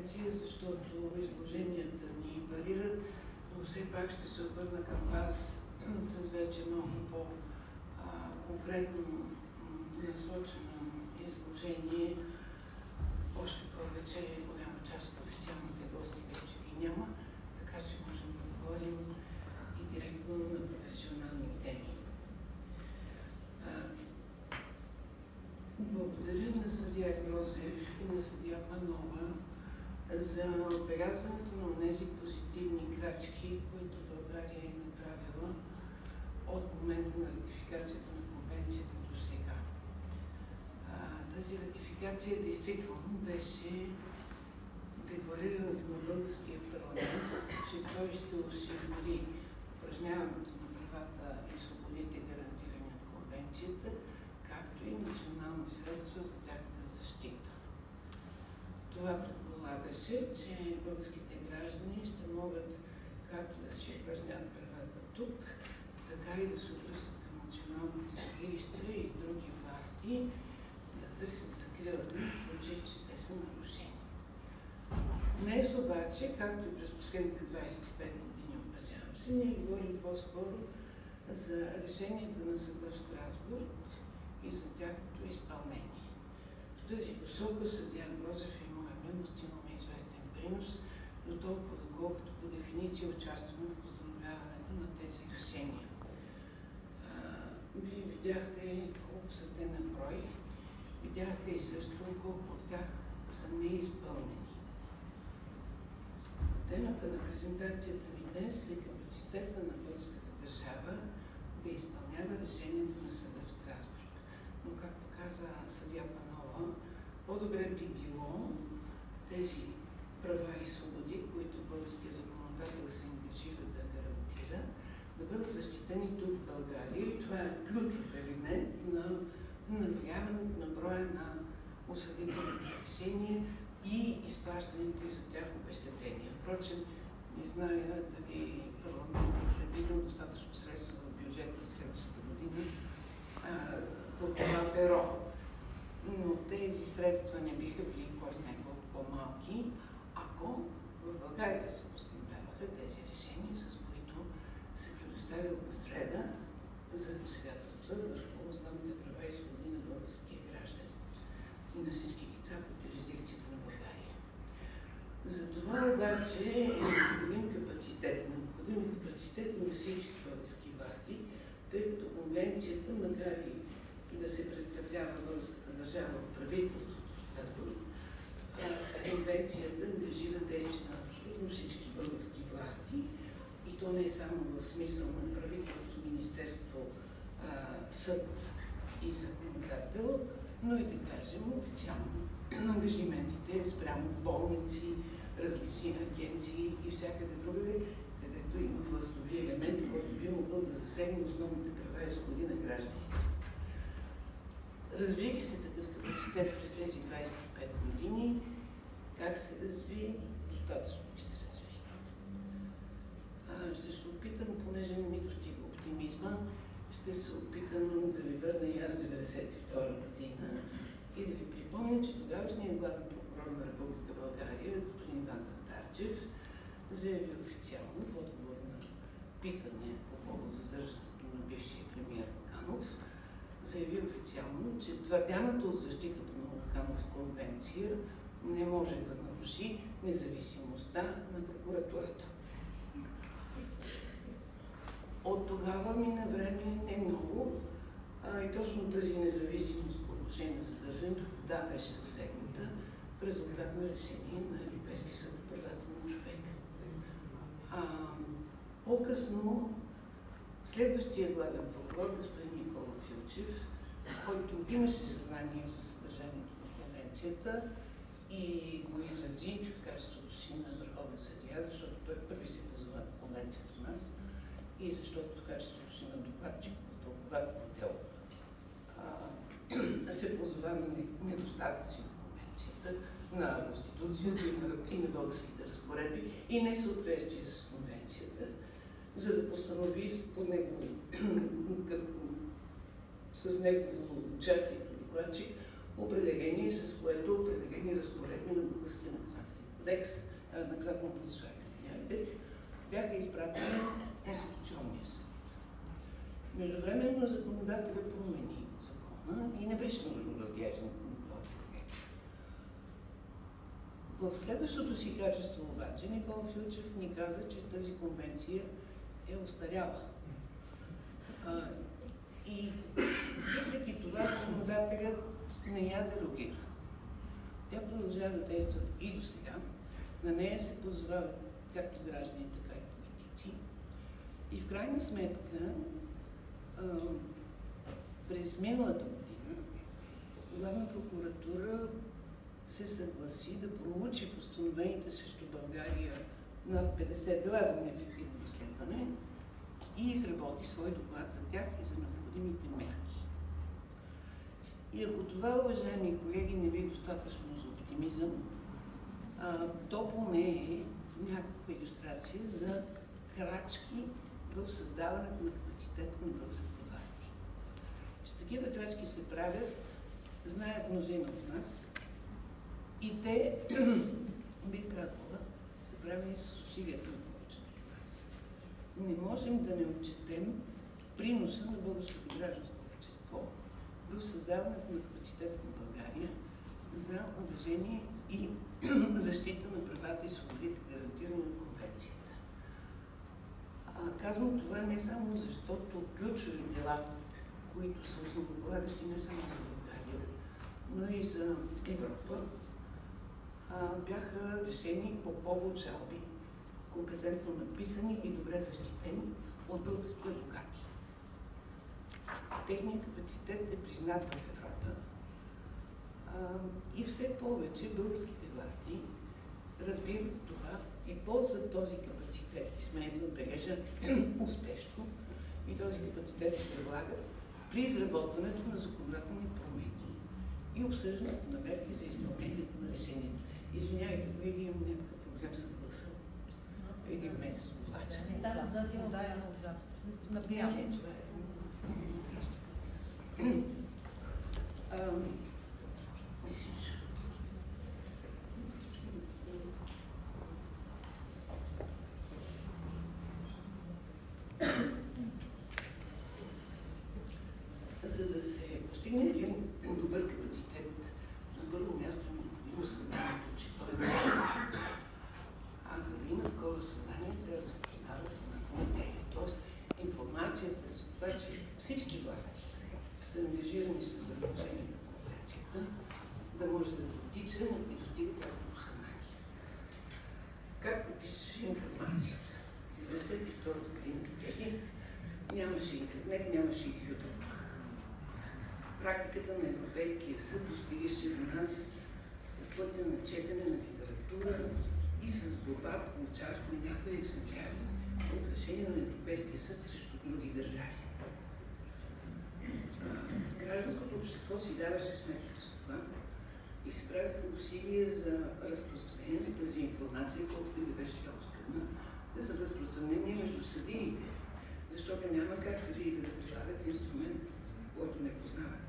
конвенция, защото изложенията ни варират, но все пак ще се обърна към вас с вече много по-конкретно насочено изложение. Още повече голяма част от официалните гости вече ги няма, така че можем да говорим и директно на професионални теми. Благодаря на съдия Грозев и на съдия Панова за отбелязването на тези позитивни крачки, които България е направила от момента на ратификацията на конвенцията до сега. Тази ратификация действително беше декларирането на българския парламент, че той ще осигури упражняването на правата и свободите, гарантирани от конвенцията, както и национални средства за тяхната. Това предполагаше, че българските граждани ще могат както да си упражняват правата тук, така и да се обръщат към националните съдилища и други власти, да търсят закриване в случай, че те са нарушени. Днес обаче, както и през последните 25 години, опасявам се, ние говорим по-скоро за решението на съда в Страсбург и за тяхното изпълнение. В тази посока съдия Грозев и моя милост имаме известен принос, до толкова доколкото по дефиниция участваме в постановяването на тези решения. Вие видяхте колко са те на брой, видяхте и също колко от тях са неизпълнени. Темата на презентацията ми днес е капацитета на българската държава да изпълнява решението на съда в Страсбург. Но, както каза съдя Панова, по-добре би било тези права и свободи, които българския законодател се ангажира да гарантира, да бъдат защитени тук в България. И това е ключов елемент на намаляването на броя на осъдителните решения и изплащането за тях обещетения. Впрочем, не зная дали парламентът е предвидил достатъчно средства в бюджета за следващата година по това перо. Но тези средства не биха били кой знае по-малки, ако в България се постановяваха тези решения, с които се предоставя среда за посегателства върху основните права и свободи на българския граждани и на всички лица под юрисдикцията на България. За това обаче е необходим капацитет, необходим е капацитет на всички български власти, тъй като конвенцията, макар и да се представлява българската държава от правителството в Страсбург, конвенцията ангажира действия на абсолютно всички български власти и то не е само в смисъл на правителство, министерство, съд и законодател, но и да кажем официално ангажиментите спрямо болници, различни агенции и всякъде другаде, където има властови елемент, който би могъл да засегне основните права и свободи на гражданите. Развивайки се такъв капацитет през тези 25 години, как се разви, достатъчно ми се разви. А, ще се опитам, понеже не ми достига оптимизма, ще се опитам да ви върна и аз 1992 година и да ви припомня, че тогавашният главен прокурор на Република България, господин Иван Татарчев, заяви официално в отговор на питане по повод задържането на бившия премиер Луканов, заяви официално, че твърдяната от защитата на Луканов конвенция не може да наруши независимостта на прокуратурата. От тогава мина време не много а, и точно тази независимост по отношение на задържането, да, беше засегната в резултат на решение на Европейски съд по правата на човека. по-късно следващия главен прокурор, господин Филчев, който имаше съзнание за съдържанието на конвенцията, и го изрази в качеството си на върховен съдия, защото той първи се позова на конвенцията у нас и защото в качеството си на докладчик по тълкователно дело се позова на недостатъци на конвенцията, на Конституцията и на, и на българските разпоредби и несъответствие с конвенцията, за да постанови под него, с негово участие като докладчик определение, с което определени разпоредби на българския наказателен кодекс, наказателно процесуален, бяха изпратени в Конституционния съд. Междувременно законодателя промени закона и не беше нужно разглеждането на това В следващото си качество обаче Никола Филчев ни каза, че тази конвенция е устаряла. И въпреки това законодателят не я дерогира. Тя продължава да действа и до сега. На нея се позовават както граждани, така и политици. И в крайна сметка, през миналата година, главна прокуратура се съгласи да проучи постановените срещу България над 50 дела за неефективно разследване и изработи свой доклад за тях и за необходимите мерки. И ако това, уважаеми колеги, не ви е достатъчно за оптимизъм, то поне е някаква иллюстрация за крачки в създаването на капацитета на българските власти. Че такива крачки се правят, знаят мнозина от нас и те, бих казала, са правени с усилията на. Не можем да не отчетем приноса на българското гражданско общество в създаването на капацитета на България за уважение и защита на правата и свободите, гарантирани от конвенцията. А, казвам това не само защото ключови дела, които са основополагащи не само за България, но и за Европа, а, бяха решени по повод жалби, компетентно написани и добре защитени от български адвокати. Техният капацитет е признат в Европа и все повече българските власти разбират това и ползват този капацитет. И смея да отбележа успешно. И този капацитет се влага при изработването на законодателни промени и обсъждането на мерки за изпълнението на решението. Извинявайте, колеги, имам някакъв проблем с гласа. Един месец го плача. Да, отзад има, да, отзад. 1992 година преди нямаше интернет, нямаше и хютър. Практиката на Европейския съд достигаше до нас по пътя на четене на литература и с борба получавахме някои екземпляри от решение на Европейския съд срещу други държави. Гражданското общество си даваше сметка с това и се правиха усилия за разпространение на тази информация, колкото и да беше тя оскъдна да са разпространени между съдиите, защото няма как съдиите да прилагат инструмент, който не познават.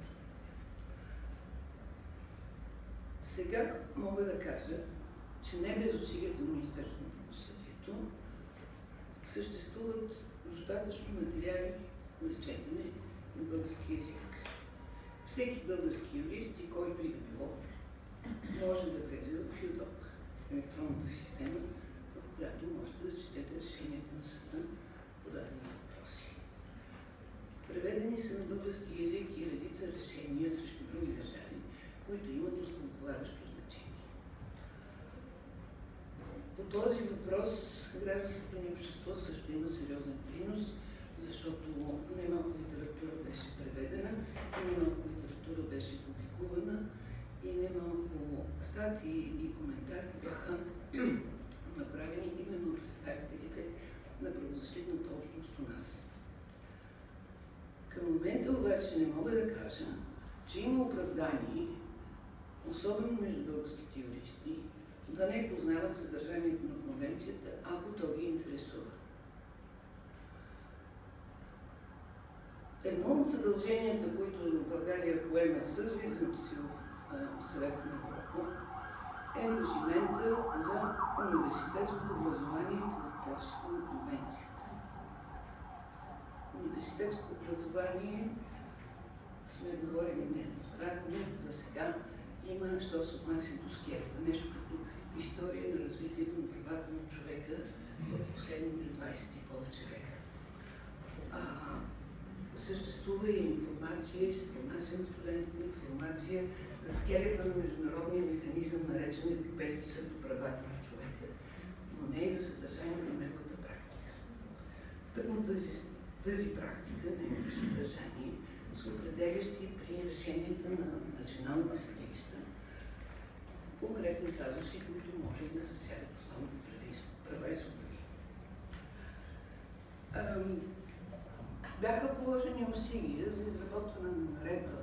Сега мога да кажа, че не без усилията на Министерството на правосъдието съществуват достатъчно материали за четене на български язик. Всеки български юрист и който и да било може да влезе в ЮДОК, електронната система, която можете да четете решенията на съда по дадени въпроси. Преведени са на български язик и редица решения срещу други държави, които имат основополагащо значение. По този въпрос гражданското ни общество също има сериозен принос, защото немалко литература беше преведена и немалко литература беше публикувана и немалко статии и коментари бяха направени именно от представителите на правозащитната общност у нас. Към момента обаче не мога да кажа, че има оправдание, особено между българските юристи, да не познават съдържанието на конвенцията, ако то ги интересува. Едно от задълженията, които България поема с влизането си в Съвета на Европа, е ангажимента за университетско образование по въпросите на конвенцията. Университетско образование сме говорили нееднократно, за сега има, що се отнася до скелета, нещо като история на развитието на правата на човека в последните 20 и повече века. А, съществува и информация, и се поднася на студентите информация за скелета на международния механизъм, наречен Европейски съд по правата на човека, но не и за съдържание на неговата практика. Тъкмо тази, тази практика, неговото съдържание, са определящи при решенията на националните съдилища, конкретни казуси, които може да засягат основните права и свободи. Бяха положени усилия за изработване на наредба,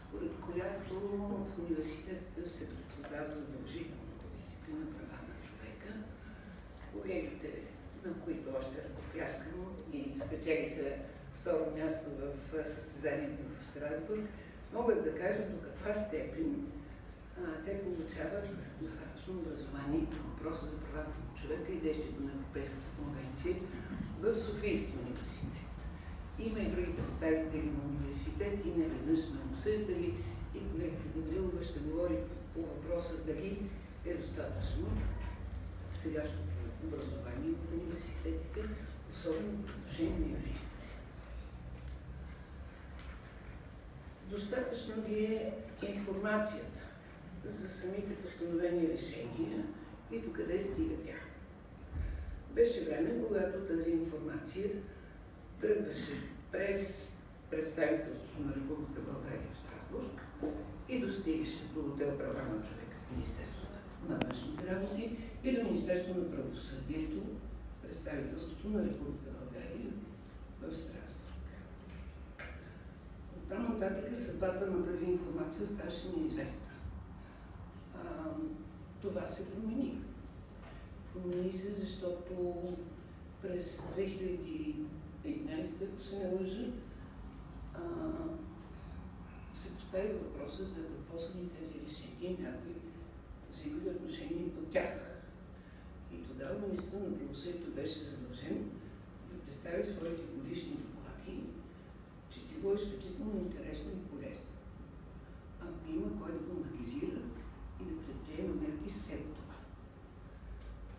според която в университетите се предполагава задължителната дисциплина права на човека. Колегите, на които още ръкопляскам и спечелиха второ място в състезанието в Страсбург, могат да кажат до каква степен а, те получават достатъчно образование по въпроса за правата на човека и действието на Европейската конвенция в Софийския университет. Има и други представители на университети, не веднъж сме обсъждали и колегата Гаврилова ще говори по въпроса дали е достатъчно сегашното образование в университетите, особено по отношение на юристите. Достатъчно ли е информацията за самите постановени решения и докъде стига тя? Беше време, когато тази информация тръгваше през представителството на Република България в Страсбург и достигаше до отдел права на човека в Министерството на външните работи и до Министерството на правосъдието, представителството на Република България в Страсбург. От там нататък съдбата на тази информация оставаше неизвестна. А, това се промени. Промени се, защото през 2011, ако се не лъжа, а, се постави въпроса за какво са ни тези решения, някои взимали отношение по тях. И тогава министър на правосъдието беше задължен да представи своите годишни доклади, четиво изключително интересно и полезно. Ако има кой да го анализира и да предприема мерки след това.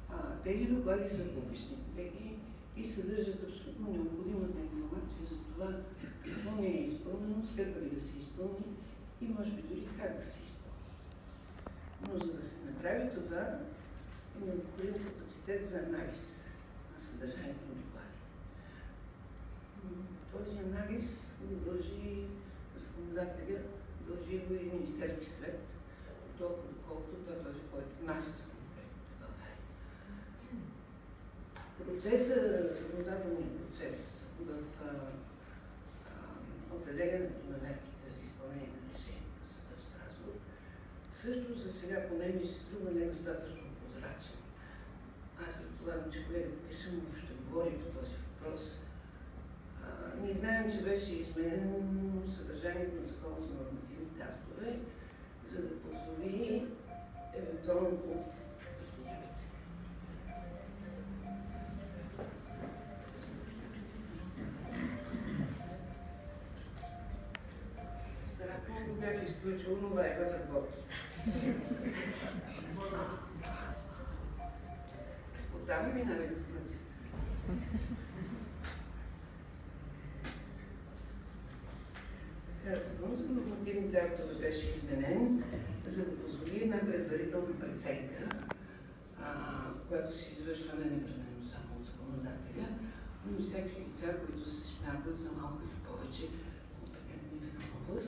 А, тези доклади са публични, колеги, и съдържат абсолютно необходимата информация за това какво не е изпълнено, следва ли да се изпълни и може би дори как да се изпълни. Но за да се направи това, е необходим капацитет за анализ на съдържанието на докладите. Този анализ го дължи законодателя, дължи го и Министерски съвет, толкова доколкото той е този, който внася законопроектите в България. Процесът, законодателният процес в а, а, определенето на мерките за изпълнение на решение на съда в Страсбург, също за сега поне ми се струва недостатъчно прозрачен. Аз предполагам, че колегата Пишемов ще говори по този въпрос. А, ние знаем, че беше изменено съдържанието на закона за нормативните актове, за да позволи евентуално изключил, но вайбът работи. Оттам ли минава информацията? Законът за нормативните актове беше изменен, за да позволи една предварителна преценка, която се извършва не непременно само от законодателя, но и всякакви лица, които се смятат за малко или повече